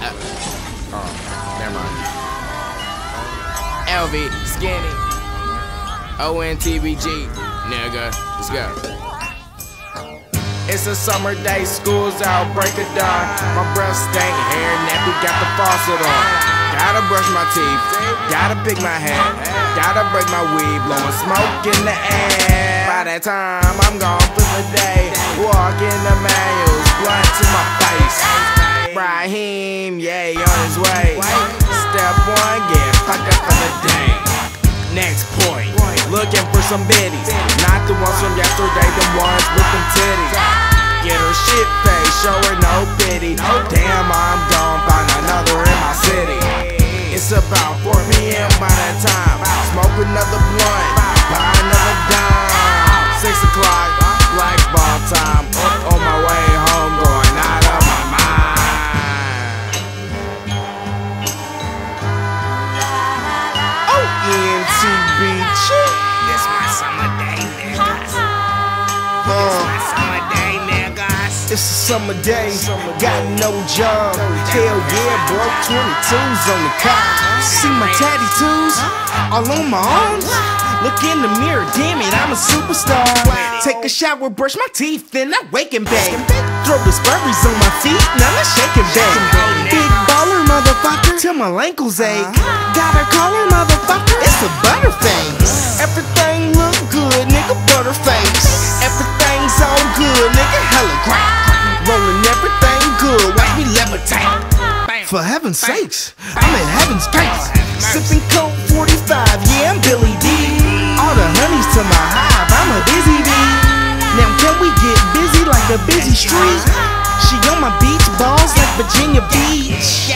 Uh, oh, never mind. LV, skinny. ONTBG, nigga. Let's go. It's a summer day, school's out, break of dawn. My breath stank, hair nappy, got the faucet on. Gotta brush my teeth, gotta pick my hair, gotta break my weed, blowing smoke in the air. By that time, I'm gone for the day, walking the manuals, blood to my face. Right here on his way. Step one, get fucked up for the day. Next point, looking for some biddies. Not the ones from yesterday, the ones with them titties. Get her shit face, show her no pity. Damn, I'm gone, find another in my city. It's about 4 p.m. by that time. It's a summer day, got no job. Hell yeah, bro, 22's on the cop. See my tattoos all on my arms. Look in the mirror, damn it, I'm a superstar. Take a shower, brush my teeth, then I wake and bake. Throw the Burberries on my feet, now I shake and bake. Big baller, motherfucker, till my ankles ache. Got a collar, motherfucker, it's a butterface. Everything look good, nigga, butterface. Everything's all good, nigga, hella great. For heaven's sakes, I'm in heaven's gates. Sipping Colt 45, yeah, I'm Billy Dee. All the honeys to my hive, I'm a busy bee. Now can we get busy like a busy street? She on my beach balls like Virginia Beach.